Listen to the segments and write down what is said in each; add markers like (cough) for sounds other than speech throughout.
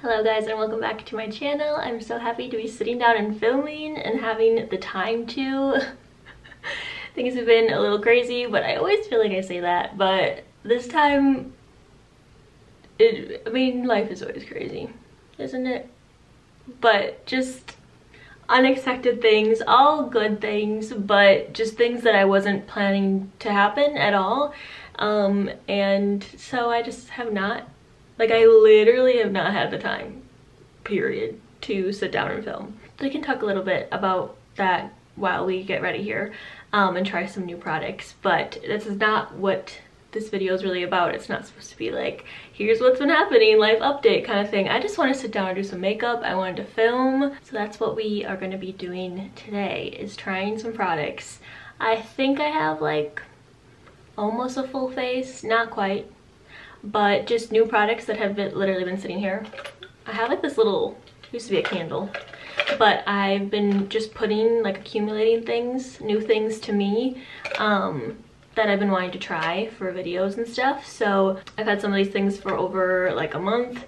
Hello guys and welcome back to my channel. I'm so happy to be sitting down and filming and having the time to. (laughs) Things have been a little crazy, but I always feel like I say that. But this time, it, I mean, life is always crazy, isn't it? But just unexpected things, all good things, but just things that I wasn't planning to happen at all. Um, and so I just have not like I literally have not had the time, period, to sit down and film. I can talk a little bit about that while we get ready here um, and try some new products. But this is not what this video is really about. It's not supposed to be like, here's what's been happening, life update kind of thing. I just want to sit down and do some makeup. I wanted to film. So that's what we are going to be doing today is trying some products. I think I have like almost a full face, not quite, but just new products that have been, literally been sitting here. I have like this little, used to be a candle, but I've been just putting like accumulating things, new things to me um, that I've been wanting to try for videos and stuff. So I've had some of these things for over like a month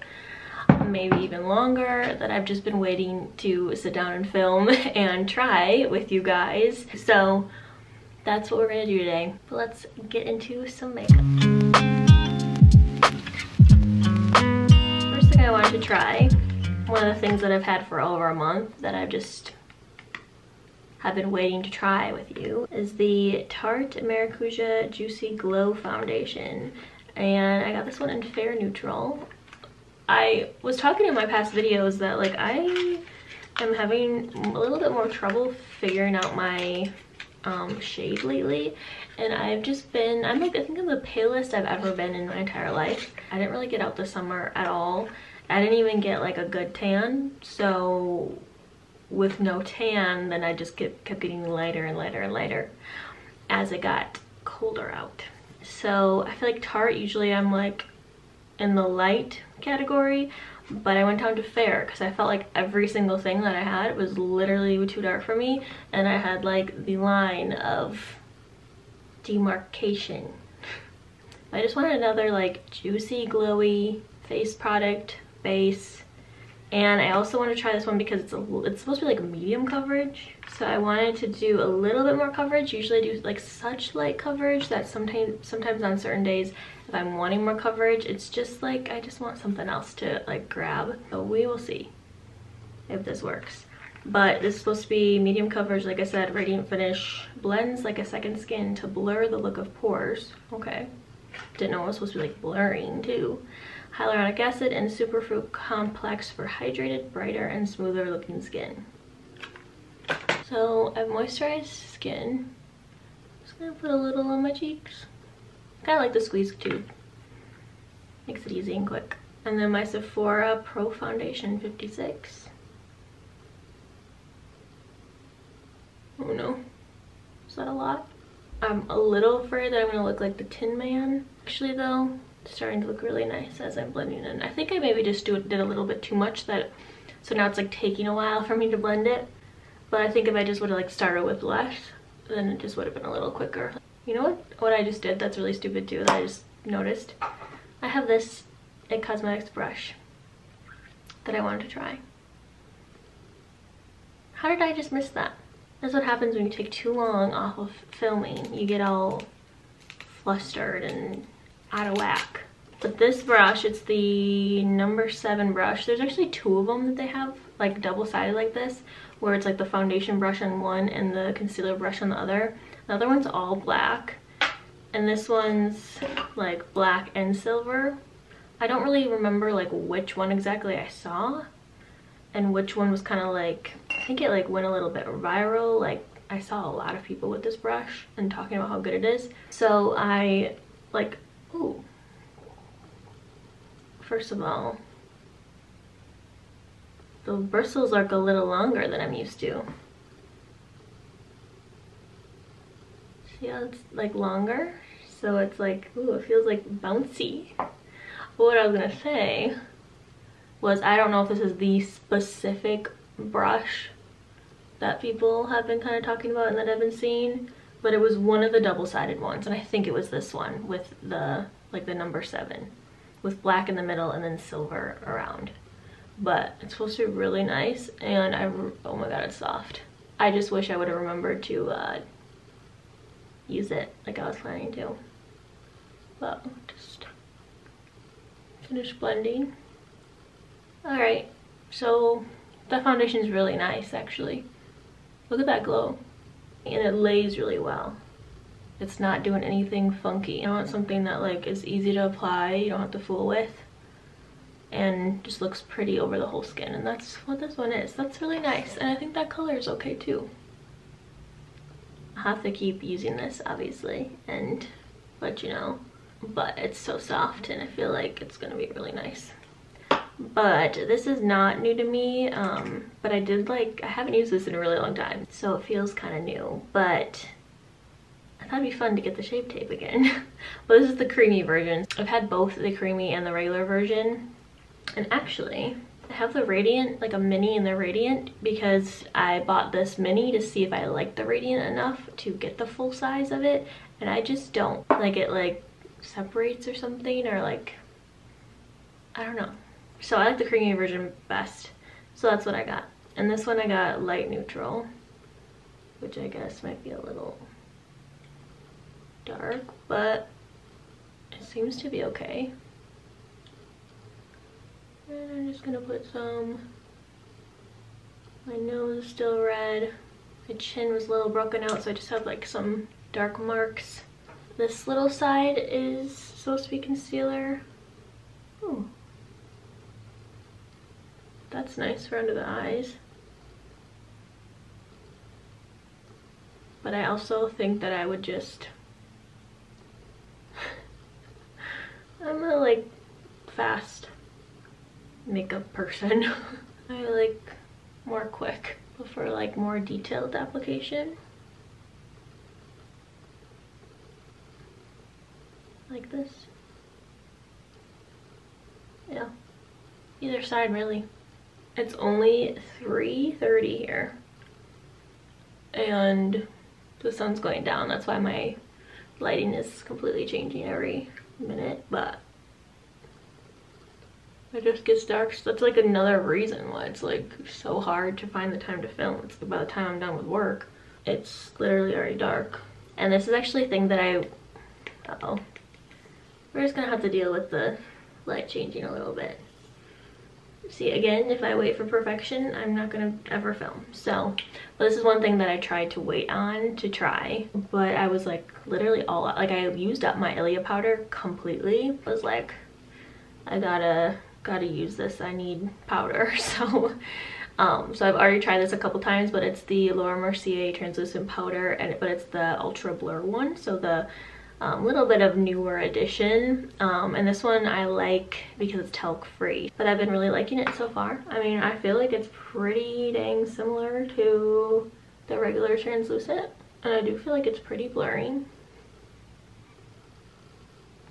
maybe even longer that I've just been waiting to sit down and film (laughs) and try with you guys. So that's what we're gonna do today. But let's get into some makeup. To try. One of the things that I've had for over a month that I've just have been waiting to try with you is the Tarte Maracuja Juicy Glow Foundation. And I got this one in Fair Neutral. I was talking in my past videos that like I am having a little bit more trouble figuring out my um, shade lately and I've just been I'm like I think I'm the palest I've ever been in my entire life I didn't really get out the summer at all I didn't even get like a good tan. So with no tan, then I just get, kept getting lighter and lighter and lighter as it got colder out. So I feel like Tarte, usually I'm like in the light category, but I went down to fair because I felt like every single thing that I had was literally too dark for me and I had like the line of demarcation. I just wanted another like juicy glowy face product base and I also want to try this one because it's a, it's supposed to be like medium coverage. So I wanted to do a little bit more coverage usually I do like such light coverage that sometimes sometimes on certain days if I'm wanting more coverage it's just like I just want something else to like grab. So we will see if this works. But this is supposed to be medium coverage like I said radiant finish blends like a second skin to blur the look of pores. Okay. Didn't know it was supposed to be like blurring too hyaluronic acid and superfruit complex for hydrated, brighter, and smoother looking skin. So I have moisturized skin. Just gonna put a little on my cheeks. Kind of like the squeeze tube. Makes it easy and quick. And then my Sephora Pro Foundation 56. Oh no. Is that a lot? I'm a little afraid that I'm gonna look like the Tin Man. Actually though, starting to look really nice as I'm blending in. I think I maybe just do, did a little bit too much that so now it's like taking a while for me to blend it. But I think if I just would have like started with less, then it just would have been a little quicker. You know what? What I just did that's really stupid too that I just noticed. I have this IT Cosmetics brush that I wanted to try. How did I just miss that? That's what happens when you take too long off of filming. You get all flustered and out of whack. But this brush, it's the number seven brush. There's actually two of them that they have, like double-sided like this, where it's like the foundation brush on one and the concealer brush on the other. The other one's all black, and this one's like black and silver. I don't really remember like which one exactly I saw, and which one was kind of like, I think it like went a little bit viral, like I saw a lot of people with this brush and talking about how good it is. So I like Ooh. First of all, the bristles are a little longer than I'm used to. See how it's like longer? So it's like, ooh, it feels like bouncy. But what I was gonna say was I don't know if this is the specific brush that people have been kind of talking about and that I've been seeing but it was one of the double-sided ones and I think it was this one with the like the number seven with black in the middle and then silver around but it's supposed to be really nice and I, oh my god, it's soft. I just wish I would have remembered to uh, use it like I was planning to. But just finish blending. Alright, so that foundation is really nice actually. Look at that glow. And it lays really well. It's not doing anything funky. I want something that like is easy to apply, you don't have to fool with. And just looks pretty over the whole skin. And that's what this one is. That's really nice. And I think that color is okay too. I have to keep using this obviously and let you know. But it's so soft and I feel like it's gonna be really nice but this is not new to me um, but i did like i haven't used this in a really long time so it feels kind of new but i thought it'd be fun to get the shape tape again (laughs) but this is the creamy version i've had both the creamy and the regular version and actually I have the Radiant, like a mini in the Radiant because I bought this mini to see if I like the Radiant enough to get the full size of it and I just don't. Like it like separates or something or like, I don't know. So I like the creamy version best. So that's what I got. And this one I got light neutral, which I guess might be a little dark, but it seems to be okay. And I'm just gonna put some, my nose is still red. My chin was a little broken out, so I just have like some dark marks. This little side is supposed to be concealer. Ooh, that's nice for under the eyes. But I also think that I would just... (laughs) I'm a like fast makeup person. (laughs) I like more quick for like more detailed application. Like this. Yeah. Either side really. It's only 3.30 here. And the sun's going down. That's why my lighting is completely changing every minute. But it just gets dark. So that's like another reason why it's like so hard to find the time to film. It's by the time I'm done with work, it's literally already dark. And this is actually a thing that I, uh oh We're just gonna have to deal with the light changing a little bit see again if i wait for perfection i'm not gonna ever film. So this is one thing that i tried to wait on to try but i was like literally all like i used up my ilia powder completely. Was like i gotta gotta use this i need powder (laughs) so um so i've already tried this a couple times but it's the laura mercier translucent powder and but it's the ultra blur one so the um, little bit of newer edition um, and this one I like because it's talc free but I've been really liking it so far. I mean I feel like it's pretty dang similar to the regular translucent and I do feel like it's pretty blurring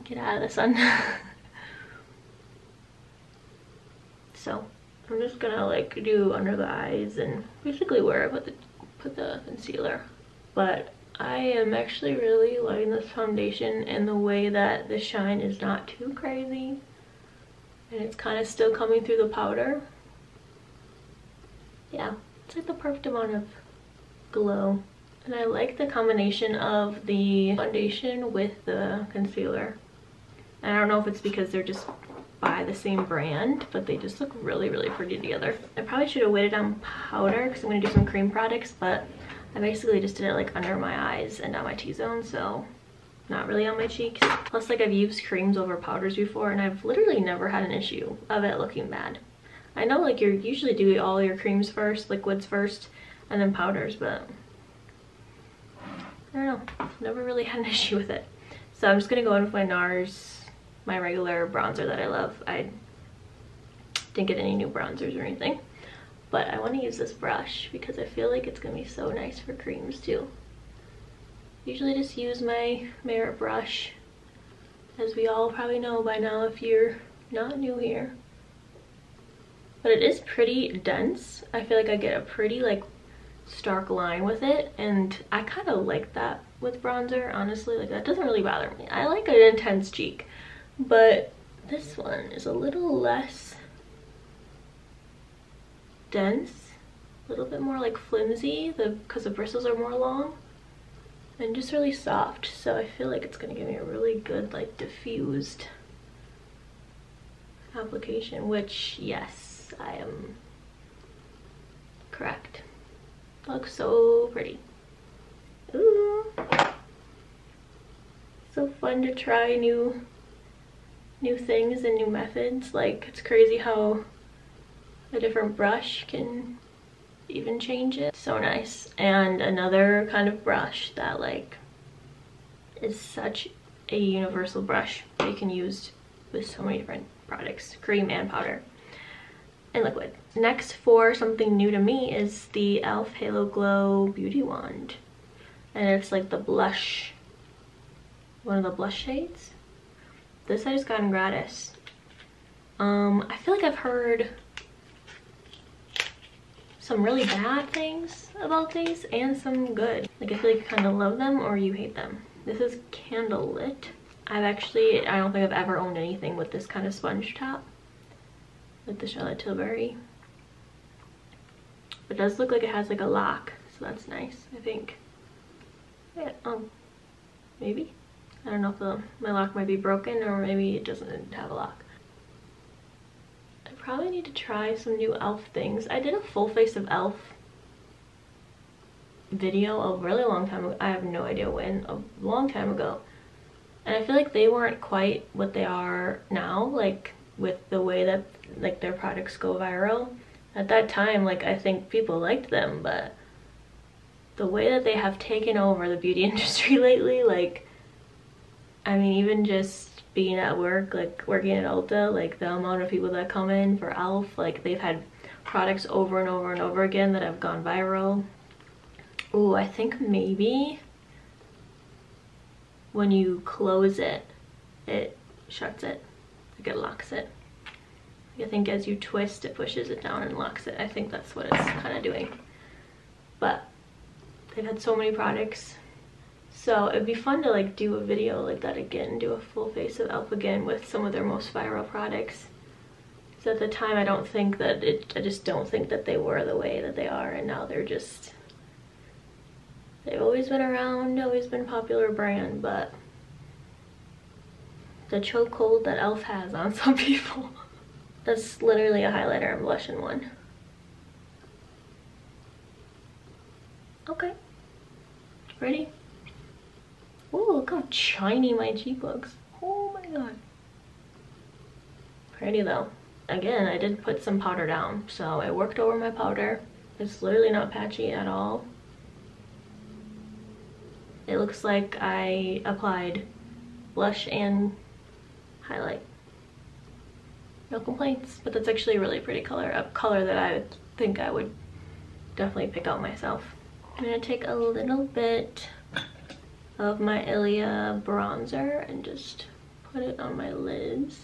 get out of the sun. (laughs) So I'm just gonna like do under the eyes and basically where I put the put the concealer. But I am actually really loving this foundation and the way that the shine is not too crazy and it's kind of still coming through the powder. Yeah, it's like the perfect amount of glow. And I like the combination of the foundation with the concealer. And I don't know if it's because they're just by the same brand, but they just look really, really pretty together. I probably should have waited on powder because I'm going to do some cream products, but I basically just did it like under my eyes and down my T-zone, so not really on my cheeks. Plus like I've used creams over powders before and I've literally never had an issue of it looking bad. I know like you're usually do all your creams first, liquids first, and then powders, but I don't know, never really (laughs) had an issue with it. So I'm just gonna go in with my NARS, my regular bronzer that I love. I didn't get any new bronzers or anything but I want to use this brush because I feel like it's going to be so nice for creams too. Usually just use my Merit brush, as we all probably know by now if you're not new here. But it is pretty dense. I feel like I get a pretty like stark line with it and I kind of like that with bronzer, honestly. Like that doesn't really bother me. I like an intense cheek, but this one is a little less dense, a little bit more like flimsy because the, the bristles are more long and just really soft. So I feel like it's gonna give me a really good like diffused application, which yes, I am correct. Looks so pretty. Ooh. So fun to try new new things and new methods. Like it's crazy how a different brush can even change it. So nice. And another kind of brush that like is such a universal brush that you can use with so many different products, cream and powder and liquid. Next for something new to me is the e.l.f. Halo Glow Beauty Wand. And it's like the blush, one of the blush shades. This I just got in gratis. Um, I feel like I've heard some really bad things about these and some good. Like I feel like you kind of love them or you hate them. This is Candlelit. I've actually, I don't think I've ever owned anything with this kind of sponge top. With the Charlotte Tilbury. It does look like it has like a lock, so that's nice, I think. Yeah, um, maybe? I don't know if the, my lock might be broken or maybe it doesn't have a lock probably need to try some new e.l.f. things. I did a full face of e.l.f. video a really long time ago. I have no idea when, a long time ago. And I feel like they weren't quite what they are now, like with the way that like their products go viral. At that time, like I think people liked them, but the way that they have taken over the beauty (laughs) industry lately, like I mean even just being at work, like working at Ulta, like the amount of people that come in for e.l.f., like they've had products over and over and over again that have gone viral. Oh, I think maybe when you close it, it shuts it, like it locks it. I think as you twist, it pushes it down and locks it. I think that's what it's kind of doing. But they've had so many products so it'd be fun to like do a video like that again, do a full face of e.l.f. again with some of their most viral products. So at the time I don't think that it, I just don't think that they were the way that they are and now they're just, they've always been around, always been a popular brand, but the chokehold that e.l.f. has on (laughs) some people. That's literally a highlighter and blush in one. Okay. Ready? Oh, look how shiny my cheek looks. Oh my god. Pretty though. Again, I did put some powder down, so I worked over my powder. It's literally not patchy at all. It looks like I applied blush and highlight. No complaints, but that's actually a really pretty color, a color that I think I would definitely pick out myself. I'm gonna take a little bit of my Ilia bronzer and just put it on my lids.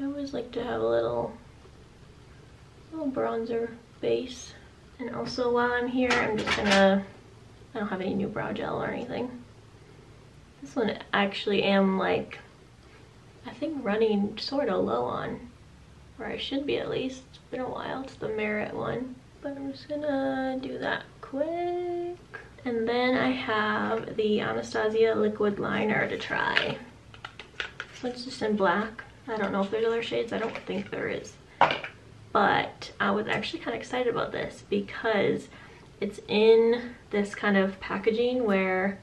I always like to have a little, little bronzer base. And also while I'm here, I'm just gonna, I don't have any new brow gel or anything. This one actually am like, I think running sort of low on, or I should be at least. It's been a while, it's the Merit one. But I'm just gonna do that quick. And then I have the Anastasia liquid liner to try. One's just in black. I don't know if there's other shades. I don't think there is. But I was actually kind of excited about this because it's in this kind of packaging where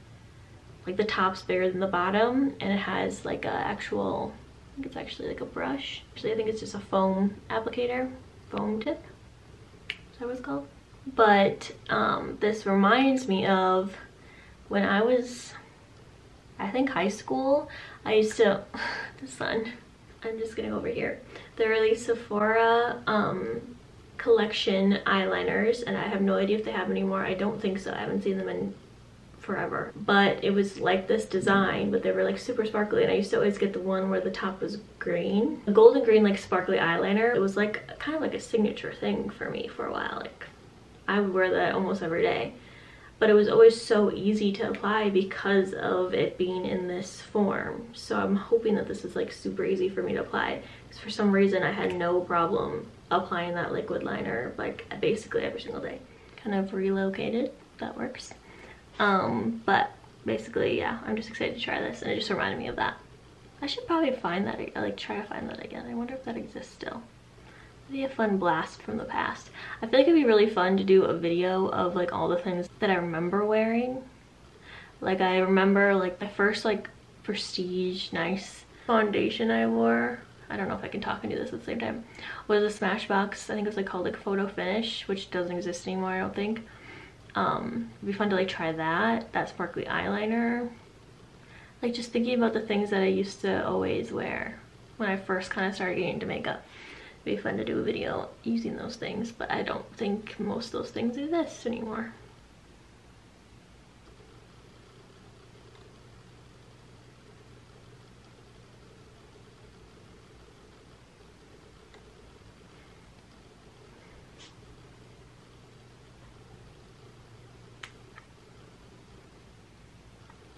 like the top's bigger than the bottom and it has like a actual, I think it's actually like a brush. Actually, I think it's just a foam applicator, foam tip. Is that what it's called? But um, this reminds me of when I was, I think high school, I used to, (laughs) the sun, I'm just gonna go over here. The really Sephora um, collection eyeliners and I have no idea if they have anymore. I don't think so. I haven't seen them in forever. But it was like this design, but they were like super sparkly and I used to always get the one where the top was green. A golden green like sparkly eyeliner. It was like kind of like a signature thing for me for a while. Like I would wear that almost every day. But it was always so easy to apply because of it being in this form. So I'm hoping that this is like super easy for me to apply. Because for some reason I had no problem applying that liquid liner like basically every single day. Kind of relocated, that works. Um, but basically, yeah, I'm just excited to try this and it just reminded me of that. I should probably find that, like try to find that again. I wonder if that exists still. Maybe a fun blast from the past. I feel like it'd be really fun to do a video of like all the things that I remember wearing. Like I remember like the first like prestige nice foundation I wore. I don't know if I can talk and do this at the same time. Was a Smashbox, I think it was like called like Photo Finish, which doesn't exist anymore I don't think. Um, it'd be fun to like try that. That sparkly eyeliner like just thinking about the things that I used to always wear when I first kind of started getting into makeup. Be fun to do a video using those things, but I don't think most of those things exist anymore.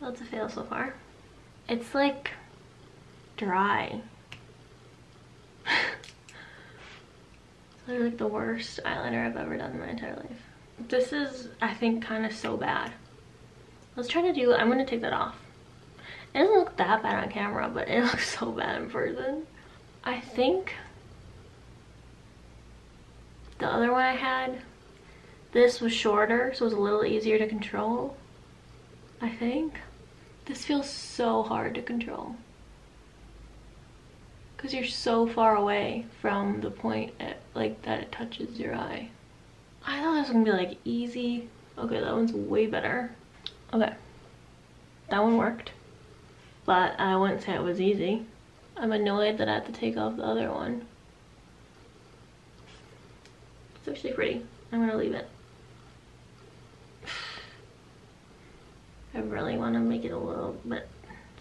That's a fail so far. It's like dry. Literally like the worst eyeliner I've ever done in my entire life. This is, I think, kind of so bad. Let's try to do, I'm going to take that off. It doesn't look that bad on camera, but it (laughs) looks so bad in person. I think the other one I had, this was shorter, so it was a little easier to control. I think. This feels so hard to control. Because you're so far away from the point at, like that it touches your eye. I thought this was gonna be like easy. Okay, that one's way better. Okay, that one worked. But I wouldn't say it was easy. I'm annoyed that I had to take off the other one. It's actually pretty. I'm gonna leave it. (sighs) I really want to make it a little bit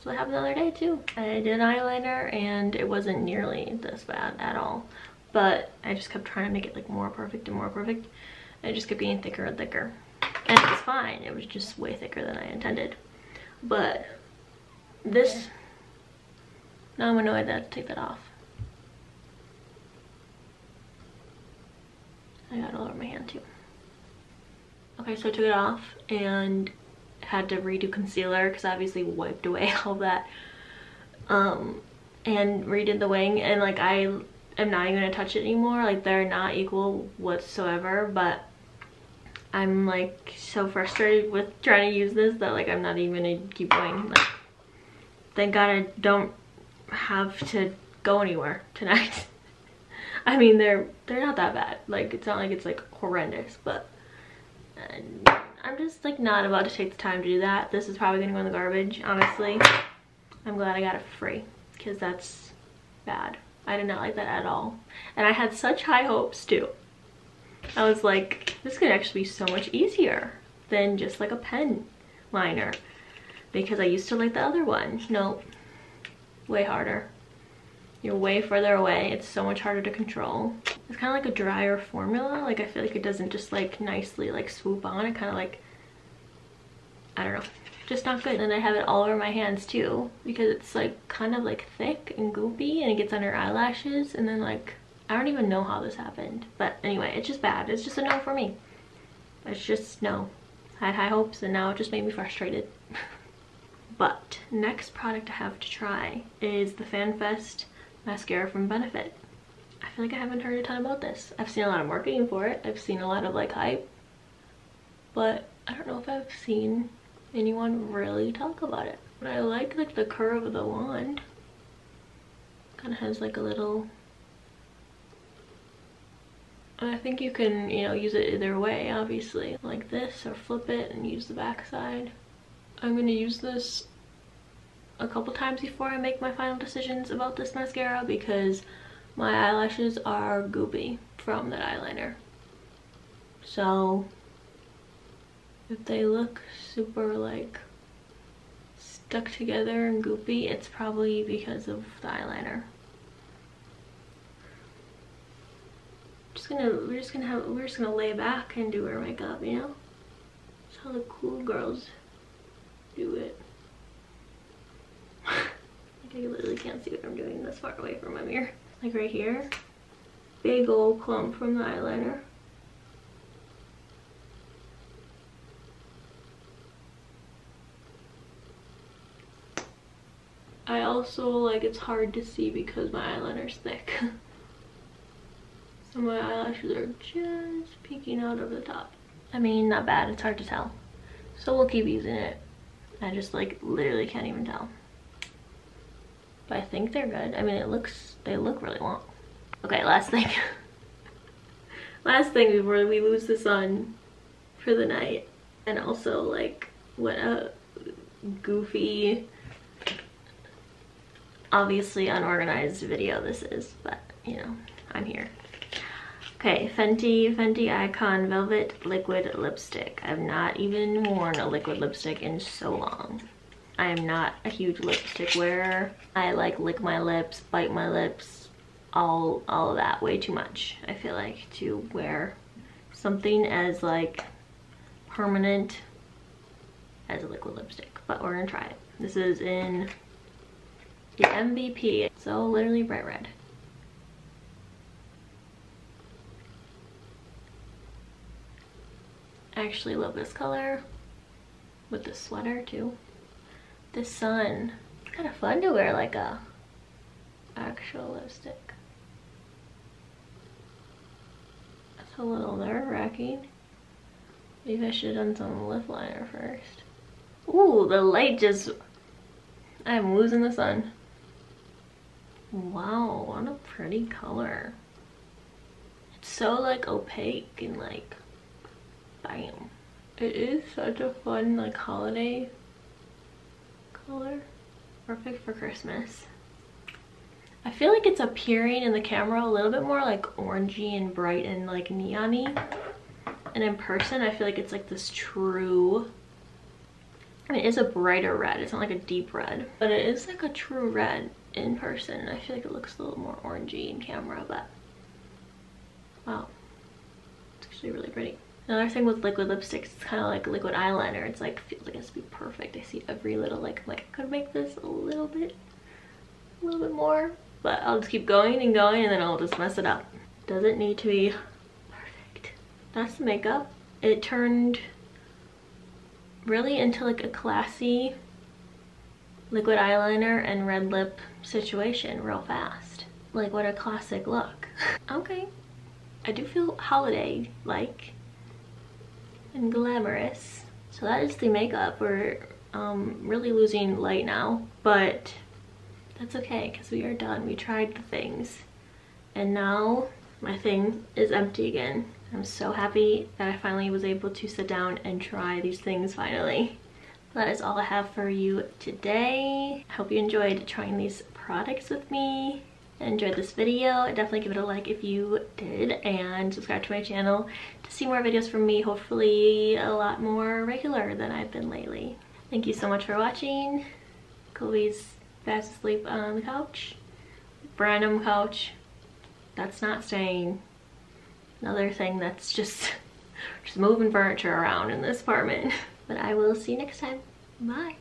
so what happened the other day too. I did an eyeliner and it wasn't nearly this bad at all. But I just kept trying to make it like more perfect and more perfect. And it just kept getting thicker and thicker. And it was fine. It was just way thicker than I intended. But this, now I'm annoyed that I have to take that off. I got it all over my hand too. Okay, so I took it off and had to redo concealer because obviously wiped away (laughs) all that. Um and redid the wing and like I am not even gonna touch it anymore. Like they're not equal whatsoever but I'm like so frustrated with trying to use this that like I'm not even gonna keep going. Like thank god I don't have to go anywhere tonight. (laughs) I mean they're they're not that bad. Like it's not like it's like horrendous but I'm just like not about to take the time to do that. This is probably gonna go in the garbage, honestly. I'm glad I got it free because that's bad. I did not like that at all. And I had such high hopes too. I was like, this could actually be so much easier than just like a pen liner because I used to like the other one. Nope, way harder. You're way further away. It's so much harder to control. It's kind of like a drier formula. Like I feel like it doesn't just like nicely like swoop on. It kind of like, I don't know, just not good. And I have it all over my hands too because it's like kind of like thick and goopy and it gets under eyelashes and then like, I don't even know how this happened. But anyway, it's just bad. It's just a no for me. It's just no. I had high hopes and now it just made me frustrated. (laughs) but next product I have to try is the FanFest mascara from Benefit. I feel like I haven't heard a ton about this. I've seen a lot of marketing for it. I've seen a lot of like hype. But I don't know if I've seen anyone really talk about it. But I like like the curve of the wand. Kind of has like a little... I think you can, you know, use it either way, obviously. Like this, or flip it and use the back side. I'm to use this a couple times before I make my final decisions about this mascara because my eyelashes are goopy from that eyeliner. So if they look super like stuck together and goopy, it's probably because of the eyeliner. Just gonna, we're just gonna have, we're just gonna lay back and do our makeup, you know? That's how the cool girls do it. I literally can't see what I'm doing this far away from my mirror. Like right here, big old clump from the eyeliner. I also like it's hard to see because my eyeliner's thick. (laughs) so my eyelashes are just peeking out over the top. I mean, not bad, it's hard to tell. So we'll keep using it. I just like literally can't even tell. But I think they're good. I mean, it looks, they look really long. Okay, last thing. (laughs) last thing before we lose the sun for the night. And also like what a goofy obviously unorganized video this is, but you know, I'm here. Okay, Fenty, Fenty Icon Velvet Liquid Lipstick. I've not even worn a liquid lipstick in so long. I am not a huge lipstick wearer. I like lick my lips, bite my lips, all, all of that way too much. I feel like to wear something as like permanent as a liquid lipstick, but we're gonna try it. This is in the MVP. So literally bright red. I actually love this color with the sweater too. The sun. It's kind of fun to wear like a actual lipstick. That's a little nerve wracking. Maybe I should have done some lip liner first. Ooh, the light just, I'm losing the sun. Wow, what a pretty color. It's so like opaque and like, bam. It is such a fun like holiday color. Perfect for Christmas. I feel like it's appearing in the camera a little bit more like orangey and bright and like neon-y. And in person, I feel like it's like this true I mean, it is a brighter red. It's not like a deep red, but it is like a true red in person. I feel like it looks a little more orangey in camera, but wow, it's actually really pretty. Another thing with liquid lipsticks, it's kind of like liquid eyeliner. It's like, feels like it's to be perfect. I see every little, like, I'm like, I could make this a little bit, a little bit more, but I'll just keep going and going and then I'll just mess it up. Doesn't need to be perfect. That's the makeup. It turned really into like a classy liquid eyeliner and red lip situation real fast. Like what a classic look. (laughs) okay. I do feel holiday-like and glamorous. So that is the makeup. We're um, really losing light now, but that's okay because we are done. We tried the things and now my thing is empty again. I'm so happy that I finally was able to sit down and try these things finally. That is all I have for you today. I hope you enjoyed trying these products with me enjoyed this video. Definitely give it a like if you did and subscribe to my channel to see more videos from me hopefully a lot more regular than i've been lately. Thank you so much for watching. Chloe's fast asleep on the couch. Random couch. That's not staying. Another thing that's just (laughs) just moving furniture around in this apartment. (laughs) But i will see you next time. Bye